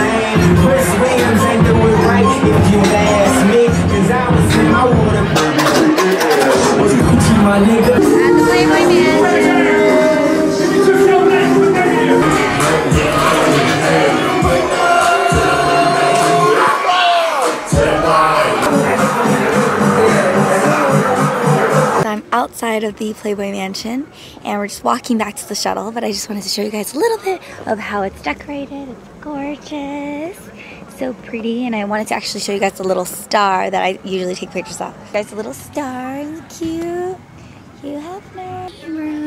same. Chris Williams ain't do right if you ask me. Cause I was in my water. Gucci, my nigga. At the Playboy Mansion. So outside of the Playboy Mansion and we're just walking back to the shuttle, but I just wanted to show you guys a little bit of how it's decorated. It's gorgeous, so pretty, and I wanted to actually show you guys the little star that I usually take pictures of. You Guys, the little star is cute. You have no room.